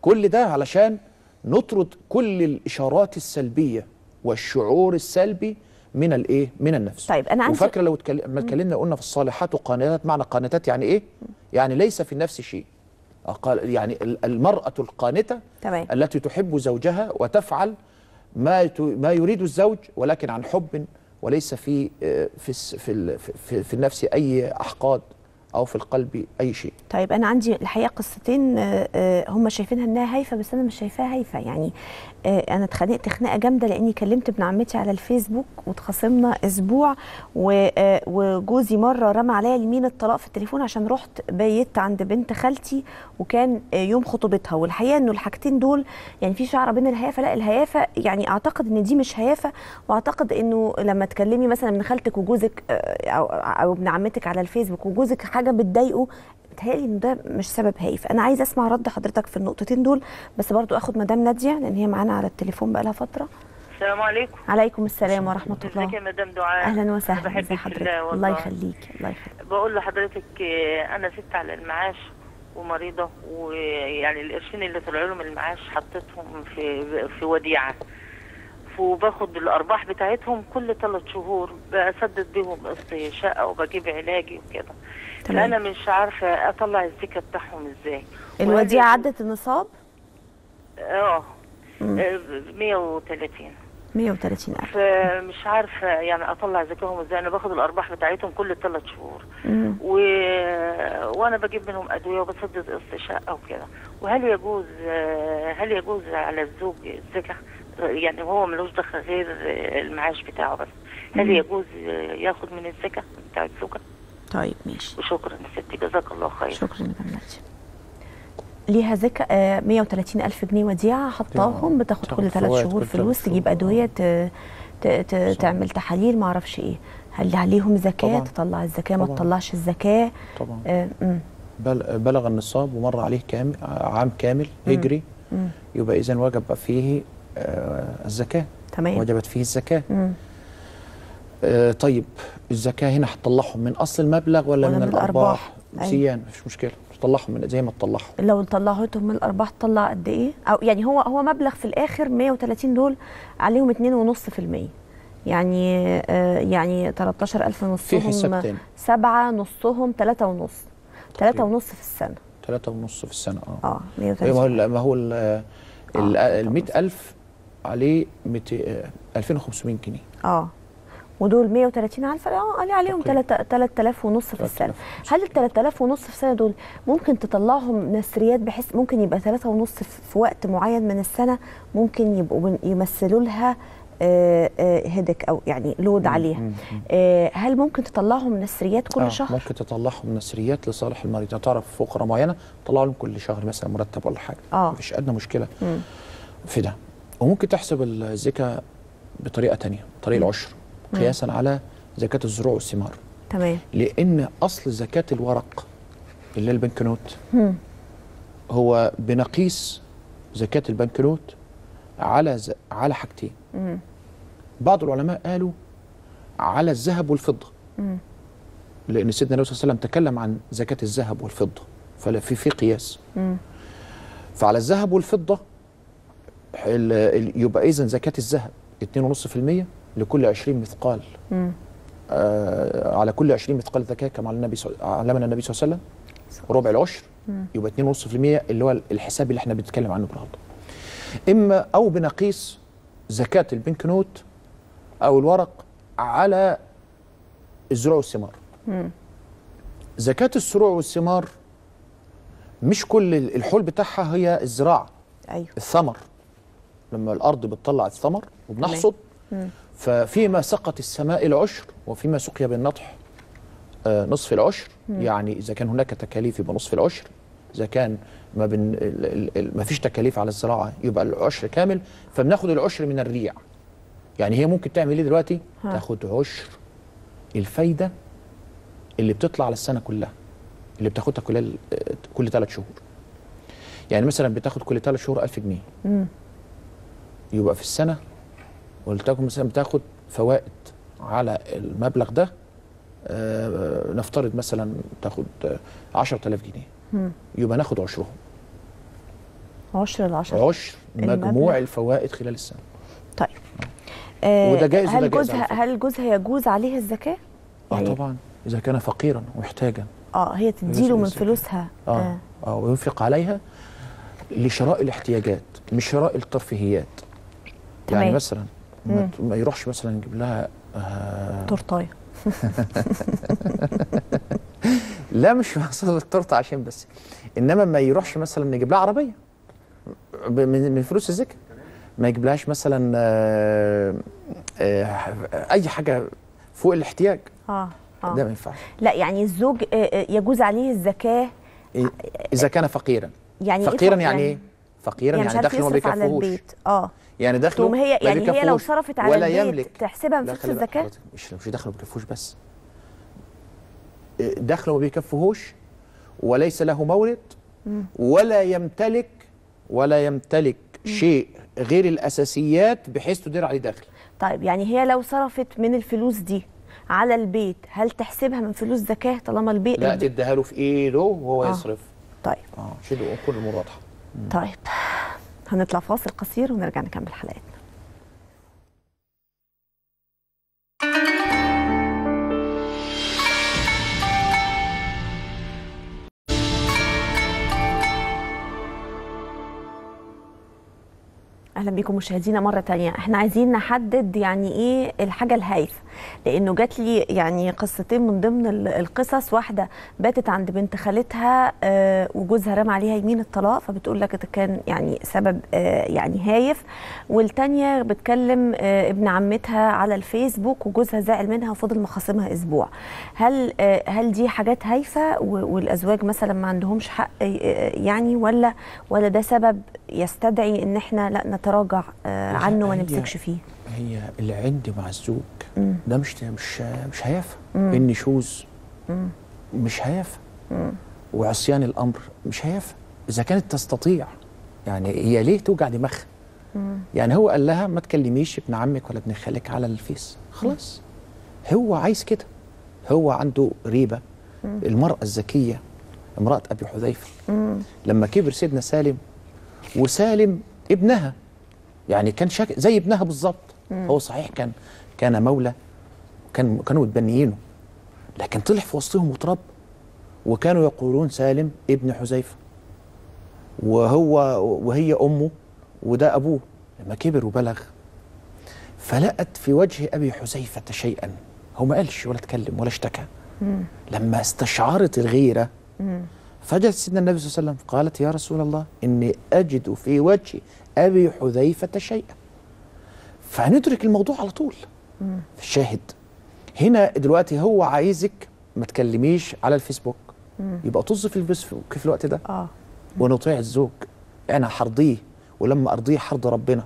كل ده علشان نطرد كل الإشارات السلبية والشعور السلبي من الايه من النفس. طيب، أنا عندي- وفاكرة لو اتكلم- لما اتكلمنا قلنا في الصالحات وقانتات معنى قانتات يعني إيه؟ يعني ليس في النفس شيء. يعني ال- المرأة القانتة تمام. التي تحب زوجها وتفعل ما ت- ما يريد الزوج ولكن عن حب وليس في آه، في في في, في النفس أي أحقاد. أو في القلب أي شيء. طيب أنا عندي الحقيقة قصتين آه، آه، هم شايفينها إنها هايفة بس أنا مش شايفاها هايفة. يعني أنا اتخانقت خناقة جامدة لأني كلمت ابن عمتي على الفيسبوك واتخاصمنا أسبوع آه، وجوزي مرة رمى عليا يمين الطلاق في التليفون عشان رحت بيت عند بنت خالتي وكان آه، يوم خطوبتها. والحقيقة إنه الحاجتين دول يعني في شعرة بين الهيافة. لا الهيافة يعني أعتقد إن دي مش هيافة. وأعتقد إنه لما تكلمي مثلا ابن خالتك وجوزك آه، أو ابن عمتك على الفيسبوك وجوزك حاجة بتضايقه بتهيألي إن ده مش سبب هايف أنا عايزة أسمع رد حضرتك في النقطتين دول بس برضو أخد مدام نادية لأن هي معانا على التليفون بقالها فترة. السلام عليكم. عليكم السلام ورحمة ازيك يا الله مدام دعاء؟ أهلا وسهلا. بحبك ازي حضرتك؟ الله الله يخليك الله يخليك. بقول لحضرتك آه، أنا ست على المعاش ومريضة ويعني القرشين اللي طلعوا لهم المعاش حطيتهم في في وديعة. وباخد الأرباح بتاعتهم كل ثلاث شهور بسدد بيهم قسط شقه وبجيب علاجي وكده. تمام. فانا مش عارفة أطلع الزكاه بتاعهم إزاي. الوديعة عدت النصاب؟ آه. آه، 130 130 ألف. فمش عارفة يعني أطلع زكاهم إزاي. أنا باخد الأرباح بتاعتهم كل ثلاث شهور. مم. و... وأنا بجيب منهم أدوية وبسدد قسط شقه وكده وهل يجوز هل يجوز على الزوج الزكاه يعني هو ملوش دخل غير المعاش بتاعه بس. هل يجوز ياخد من الزكاه بتاع الزوجه طيب ماشي. وشكرا يا ستي جزاك الله خير. شكرا ناديه ليها زكاة آه، 130 ألف جنيه وديعة حطاهم بتاخد تاخد كل ثلاث شهور فلوس تجيب. أدوية ت- ت- ت- تعمل تحاليل ما أعرفش إيه. هل عليهم زكاة؟ طبعاً. تطلع الزكاة ما. تطلعش الزكاة. طبعا. آه، بلغ النصاب ومر عليه كامل عام كامل هجري يبقى اذا وجب فيه آه، الزكاة. تمام. وجبت فيه الزكاة. مم. آه، طيب الزكاة هنا هتطلعهم من أصل المبلغ ولا, ولا من, من الأرباح؟ الأرباح؟ أيوة. سيان مفيش مشكلة تطلعهم من زي ما تطلعهم. لو طلعتهم من الأرباح تطلع قد إيه؟ أو يعني هو هو مبلغ في الآخر 130 دول عليهم 2.5% يعني آه يعني 13000 في حساب نصهم تاني. سبعة نصهم 3 ونص. 3 ونص في السنة. ثلاثة ونص في السنة آه. آه أيوة، ما هو 130 ال- ما هو ال ال- آه، ال 100000 عليه 200 آه، 2500 جنيه. آه. ودول 130 ألف آه قال عليهم تقريباً. 3000 ونص في السنة. 3000 هل ال 3000 ونص في السنة دول ممكن تطلعهم نسريات بحيث ممكن يبقى 3 ونص في وقت معين من السنة ممكن يبقوا يمثلوا لها هيدك أو يعني لود عليها؟ آه، هل ممكن تطلعهم نسريات كل آه، شهر؟ ممكن تطلعهم نسريات لصالح المريض. تعرف فقرة معينة تطلع لهم كل شهر مثلا مرتب ولا حاجة. آه. مفيش ادنى مشكلة في ده. وممكن تحسب الزكاه بطريقة تانية طريقه العشر. قياسا على زكاة الزروع والثمار. تمام. لأن أصل زكاة الورق اللي هي البنكنوت هو بنقيس زكاة البنكنوت على ز... على حاجتين. بعض العلماء قالوا على الذهب والفضة. لأن سيدنا النبي صلى الله عليه وسلم تكلم عن زكاة الذهب والفضة. ففي في قياس. فعلى الذهب والفضة ال- ال- يبقى اذا زكاة الذهب 2.5% لكل 20 مثقال. آه على كل 20 مثقال زكاه كما على النبي علمنا النبي صلى الله عليه وسلم ربع العشر يبقى 2.5% اللي هو الحساب اللي إحنا بنتكلم عنه النهارده. إما أو بنقيس زكاة البنك نوت أو الورق على الزروع والثمار. زكاة الزروع والثمار مش كل الحول بتاعها هي الزراعة أيوه. الثمر. لما الأرض بتطلع الثمر وبنحصد ففيما سقط السماء العشر وفيما سقي بالنطح آه، نصف العشر يعني إذا كان هناك تكاليف يبقى نصف العشر. إذا كان ما بن ما فيش تكاليف على الزراعة يبقى العشر كامل فبناخد العشر من الريع. يعني هي ممكن تعمل إيه دلوقتي؟ ها. تاخد عشر الفايدة اللي بتطلع على السنة كلها اللي بتاخدها كل كل ثلاث شهور. يعني مثلا بتاخد كل ثلاث شهور 1000 جنيه. يبقى في السنة ولتكن مثلا بتاخد فوائد على المبلغ ده آه، نفترض مثلا تاخد آه، 10000 جنيه يبقى ناخد عشرهم 10 ل 10 عشر. مجموع الفوائد خلال السنة طيب آه وده جائز وده هل جائز جوزها. هل جوزها يجوز عليه الزكاة؟ آه طبعا إذا كان فقيرا ومحتاجا آه هي تديله من. فلوسها آه آه وينفق عليها لشراء الاحتياجات مش شراء الترفيهيات يعني تمام. مثلا ما, يروحش مثلا يجيب لها آه تورتاية. [laughs] لا مش مقصود التورته عشان بس إنما ما يروحش مثلا يجيب لها عربية من فلوس الزكاة. ما يجيبلهاش مثلا آه آه أي حاجة فوق الاحتياج. آه ده ما آه ينفعش. لا يعني الزوج يجوز عليه الزكاة. إيه؟ إذا كان فقيرا. يعني إيه فقيرا فق- يعني إيه؟ فقيرا يعني يعني دخله ما البيت. آه. يعني دخله تقوم هي ما يعني هي لو صرفت على ولا البيت يملك. تحسبها من فلوس الزكاة؟ مش مش دخله ما بيكفوش بس. إيه، دخله ما بيكفيهوش وليس له مورد ولا يمتلك ولا يمتلك شيء غير الأساسيات بحيث تدير عليه دخل. طيب يعني هي لو صرفت من الفلوس دي على البيت هل تحسبها من فلوس زكاة طالما البيت لا تديها له في إيده وهو آه. يصرف. طيب. آه شيل كل الأمور واضحه طيب. هنطلع فاصل قصير ونرجع نكمل حلقتنا. أهلا بيكم مشاهدينا مرة تانية. إحنا عايزين نحدد يعني إيه الحاجة الهايفة. لأنه جات لي يعني قصتين من ضمن ال- القصص. واحدة باتت عند بنت خالتها آه، وجوزها رمى عليها يمين الطلاق فبتقول لك ده كان يعني سبب آه، يعني هايف. والتانية بتكلم آه، ابن عمتها على الفيسبوك وجوزها زعل منها وفضل مخاصمها أسبوع. هل هل دي حاجات هايفة؟ والأزواج مثلا ما عندهمش حق يعني ولا ولا ده سبب يستدعي إن إحنا لأ نتراجع عنه وما نمسكش فيه؟ هي اللي عندي مع الزوج ده مش مش مش هيافه النشوز مش هيافه وعصيان الأمر مش هيافه إذا كانت تستطيع يعني هي ليه توجع دماغها؟ يعني هو قال لها ما تكلميش ابن عمك ولا ابن خالك على الفيس. خلاص. هو عايز كده. هو عنده ريبة. المرأة الذكيه امرأة أبي حذيفة. لما كبر سيدنا سالم وسالم ابنها يعني كان شك... زي ابنها بالظبط. هو صحيح كان كان مولى كان كانوا متبنيينه لكن طلع في وسطهم وترب وكانوا يقولون سالم ابن حذيفة وهو وهي أمه وده أبوه. لما كبر وبلغ فلقت في وجه أبي حذيفة شيئا. هو ما قالش ولا اتكلم ولا اشتكى. لما استشعرت الغيرة فجأة سيدنا النبي صلى الله عليه وسلم قالت يا رسول الله إني أجد في وجه أبي حذيفة شيئا. فندرك الموضوع على طول. الشاهد هنا دلوقتي هو عايزك ما تكلميش على الفيسبوك. يبقى طز في الفيسبوك في الوقت ده. آه. ونطيع الزوج. أنا هرضيه ولما أرضيه هرضي ربنا.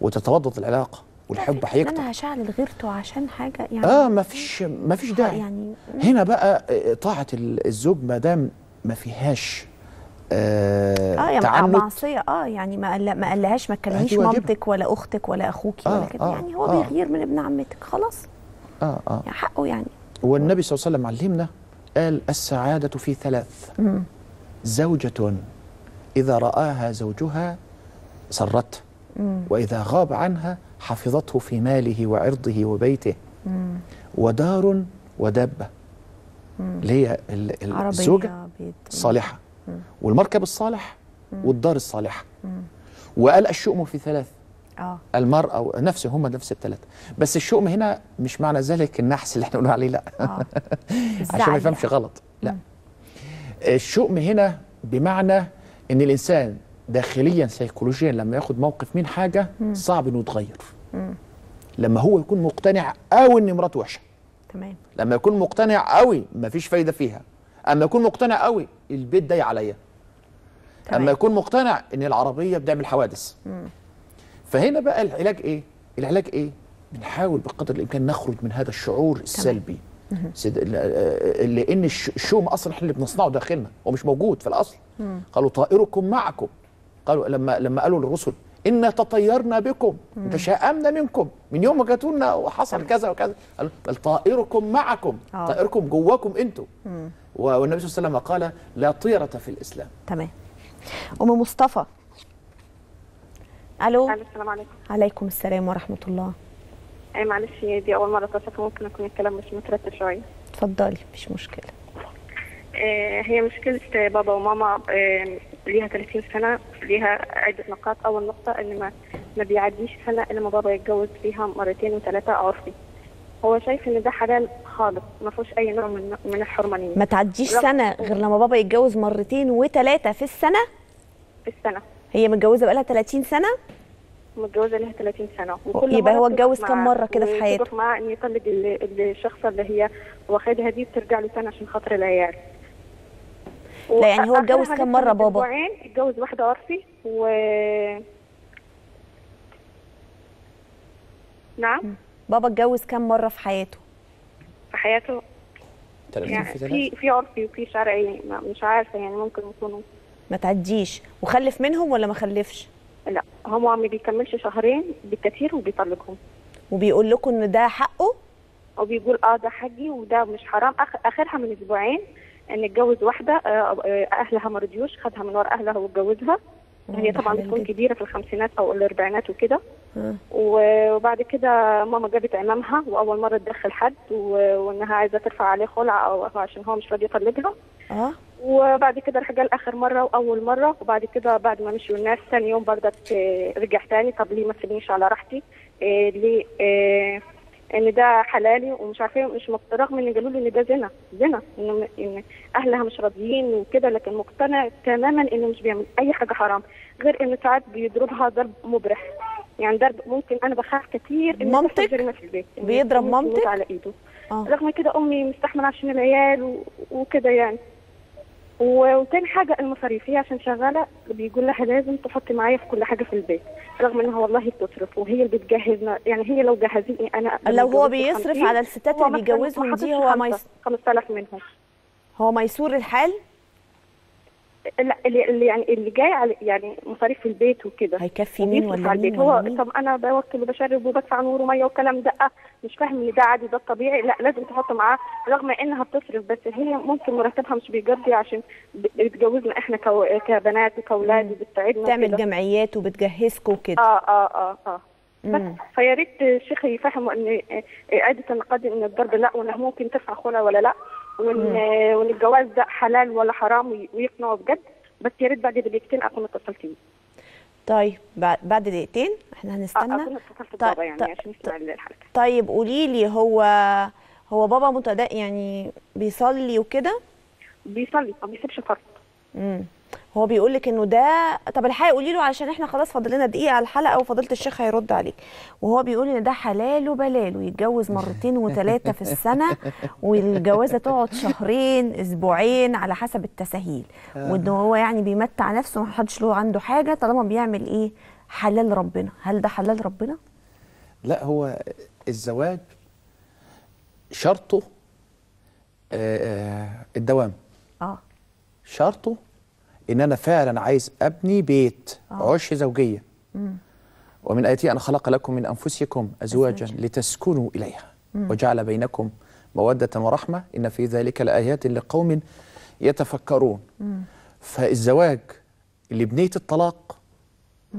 وتتوضد العلاقة. والحب هيكتر. أنا هشعل غيرته عشان حاجة يعني آه ما فيش ما فيش داعي. يعني هنا بقى آه، طاعة ال- الزوج ما دام ما فيهاش آه, آه يعني تعنت معصية. آه يعني ما قال ما قالهاش ما تكلميش واجبها. مامتك ولا أختك ولا أخوكي آه، ولا كده. آه، يعني هو آه. بيغير من ابن عمتك خلاص. آه آه. يعني حقه يعني. والنبي صلى الله عليه وسلم علمنا قال السعادة في ثلاث. زوجة إذا رآها زوجها سرته وإذا غاب عنها حفظته في ماله وعرضه وبيته. ودار ودابة. اللي هي ال- ال- والمركب الصالح والدار الصالحة. وقال الشؤم في ثلاث. آه. المرأة ونفسه هم نفس الثلاث. بس الشؤم هنا مش معنى ذلك النحس اللي إحنا بنقول عليه لا. آه. [laughs] عشان ما يفهمش. غلط لا. الشؤم هنا بمعنى إن الإنسان داخليا سيكولوجيا لما ياخد موقف من حاجة صعب إنه يتغير. لما هو يكون مقتنع قوي إن مراته وحشة. تمام. لما يكون مقتنع قوي مفيش فايدة فيها. أما يكون مقتنع قوي البيت ضايق عليا. أما يكون مقتنع إن العربية بتعمل حوادث. فهنا بقى العلاج إيه؟ العلاج إيه؟ بنحاول بقدر الإمكان نخرج من هذا الشعور السلبي. سيد- ل- لأن الش- الشوم أصلا إحنا اللي بنصنعه داخلنا هو مش موجود في الأصل. قالوا طائركم معكم. قالوا لما لما قالوا للرسل إنا تطيرنا بكم تشاءمنا منكم من يوم ما جاتونا وحصل كذا وكذا. قالوا بل طائركم معكم آه. طائركم جواكم أنتم. والنبي صلى الله عليه وسلم قال لا طيرة في الإسلام. تمام. أم مصطفى. ألو، السلام عليكم. عليكم السلام ورحمة الله. أي معلش هي دي أول مرة اتصل ممكن يكون الكلام مش مترتب شوية. اتفضلي مفيش مشكلة. آه، هي مشكلة بابا وماما آه، ليها 30 سنة ليها عدة نقاط. أول نقطة إن ما ما بيعديش سنة إلا ما بابا يتجوز فيها مرتين وثلاثه عرفي. هو شايف إن ده حلال؟ خالص ما فيهوش أي نوع من من الحرمانية. ما تعديش. سنة غير لما بابا يتجوز مرتين وثلاثه في السنة؟ في السنة. هي متجوزة بقالها 30 سنة؟ متجوزة ليها 30 سنة. يبقى مرة هو اتجوز كم مرة كده في حياته؟ معاه إن يطلق ال- الشخص اللي هي واخدها دي بترجع له تاني عشان خاطر العيال. لا، يعني هو اتجوز كم من بابا؟ اتجوز واحدة عرفي و نعم؟ بابا اتجوز كام مرة في حياته؟ في حياته. 30 يعني في في عرفي وفي شرعي مش عارفة يعني ممكن يكونوا. ما تعديش. وخلف منهم ولا ما خلفش؟ لا هو ما بيكملش شهرين بالكثير وبيطلقهم. وبيقول لكم إن ده حقه؟ وبيقول آه ده حقي وده مش حرام. آخ آخرها من أسبوعين إن اتجوز واحدة آه، آه، أهلها ما رضيوش خدها من ورا أهلها واتجوزها. هي ده طبعا حلال بتكون. كبيرة في الخمسينات أو الأربعينات وكده. آه. وبعد كده ماما جابت عمامها وأول مرة تدخل حد وإنها عايزة ترفع عليه خلع أو عشان هو مش راضي يطلقها. آه. وبعد كده راح قال آخر مرة وأول مرة وبعد كده بعد ما مشوا الناس ثاني يوم برضك آه، رجع تاني. طب ليه ما تسيبنيش على راحتي؟ آه، ليه؟ آه، ان ده حلالي ومش عارفة مش مقت- رغم إن قالوا لي إن ده زنا زنا ان إن أهلها مش راضيين وكده لكن مقتنع تماما إنه مش بيعمل أي حاجة حرام غير إنه ساعات بيضربها ضرب مبرح يعني ضرب ممكن أنا بخاف كتير ان مامتك؟ في البيت بيضرب مامتك؟ على إيده آه رغم كده أمي مستحملة عشان العيال. وكده يعني وتاني حاجة المصاريف هي عشان شغالة بيقول لها لازم تحطي معايا في كل حاجة في البيت رغم إنها والله بتصرف وهي اللي بتجهزنا يعني هي لو جهزتني أنا لو هو بيصرف 50 على الستات اللي بيجوزهم دي هو ما خمسة- يس... 5000 منهم. هو ميسور الحال؟ لا اللي اللي يعني اللي جاي على يعني مصاريف البيت وكده. هيكفي مين ولا مين هو مين؟ طب أنا بوكل وبشرب وبدفع نور ومية والكلام ده. آه، مش فاهم إن ده عادي ده الطبيعي لا لازم تحط معاه رغم إنها بتصرف بس هي ممكن مرتبها مش بيقضي عشان بتجوزنا إحنا كو... كبنات وكأولاد وبتساعدنا تعمل وكده. جمعيات وبتجهزكم وكده. آه آه آه آه. بس. فيا ريت الشيخ يفهموا إن عادة النقاد إن الضرب لا وانها ممكن ترفع خلع ولا لا. وان وان الجواز ده حلال ولا حرام وي- ويقنعوا بجد بس يا ريت بعد دقيقتين أكون اتصلت بيه. طيب بعد دقيقتين إحنا هنستنى. أكون اتصلت طيب- بابا يعني طيب- عشان الحلقة طيب. قولي لي هو هو بابا متد يعني بيصلي وكده؟ بيصلي ما بيسيبش فرض. امم هو بيقول لك إنه ده طب الحقيقة قولي له علشان إحنا خلاص فاضل لنا دقيقة على الحلقة وفضيله الشيخ هيرد عليك. وهو بيقول إن ده حلال وبلاله يتجوز مرتين وثلاثه في السنة والجوازة تقعد شهرين أسبوعين على حسب التساهيل. وإن هو يعني بيمتع نفسه ما حدش له عنده حاجة طالما بيعمل إيه؟ حلال ربنا. هل ده حلال ربنا؟ لا هو الزواج شرطه آه، آه، الدوام. آه. شرطه إن أنا فعلا عايز أبني بيت عش زوجية. ومن اياته أن خلق لكم من أنفسكم ازواجا. لتسكنوا إليها. وجعل بينكم مودة ورحمة. إن في ذلك لآيات لقوم يتفكرون. فالزواج اللي بنيه الطلاق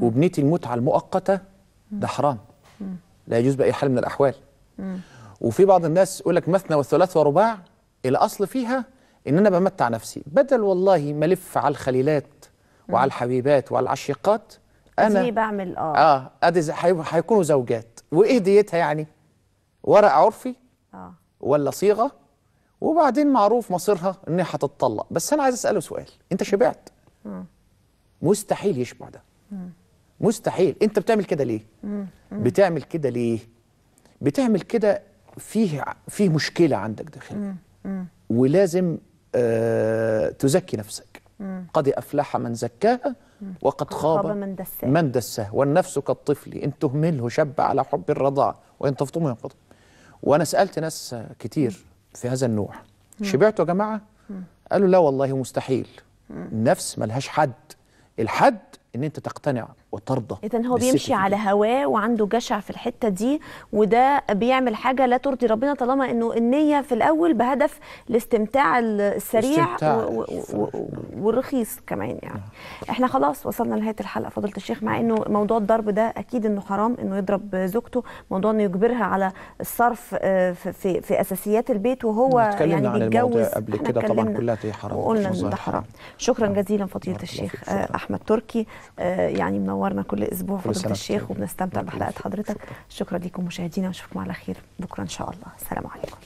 وبنية المتعة المؤقتة ده حرام. لا يجوز بأي حال من الأحوال. وفي بعض الناس يقول لك مثنى والثلاث ورباع الأصل فيها إن أنا بمتع نفسي. بدل والله ما ألف على الخليلات وعلى الحبيبات وعلى العشيقات دي أنا بعمل آه. آه أدي هيكونوا زوجات. وإيه ديتها يعني؟ ورق عرفي آه. ولا صيغة؟ وبعدين معروف مصيرها ان هتتطلق بس أنا عايز أسأله سؤال. أنت شبعت؟ مستحيل يشبع ده. مستحيل. أنت بتعمل كده ليه؟ بتعمل كده ليه؟ بتعمل كده فيه فيه مشكلة عندك داخل ولازم تزكي نفسك. قد أفلح من زكاها وقد خاب من دساها. من دساه. والنفس كالطفل إن تهمله شب على حب الرضاع وإن تفطمه ينقض. وأنا سألت ناس كتير في هذا النوع. شبعتوا يا جماعة؟ قالوا لا والله مستحيل. النفس ملهاش حد. الحد إن أنت تقتنع. وترضى اذا هو بيمشي على هواه وعنده جشع في الحتة دي وده بيعمل حاجة لا ترضي ربنا طالما إنه النية في الأول بهدف الاستمتاع السريع استمتاع. و- و- و- والرخيص كمان يعني إحنا خلاص وصلنا لنهاية الحلقة فضيلة الشيخ مع إنه موضوع الضرب ده أكيد إنه حرام إنه يضرب زوجته موضوع إنه يجبرها على الصرف آه، في في, أساسيات البيت وهو يعني عن بيتجوز قبل كده طبعا كلها دي حرام وقلنا ده حرام. شكرا جزيلا فضيلة الشيخ. آه،. أحمد تركي آه، يعني منورنا كل أسبوع فضيلة الشيخ. وبنستمتع بحلقات. حضرتك شكراً. شكرا لكم مشاهدينا ونشوفكم على خير بكرة إن شاء الله السلام عليكم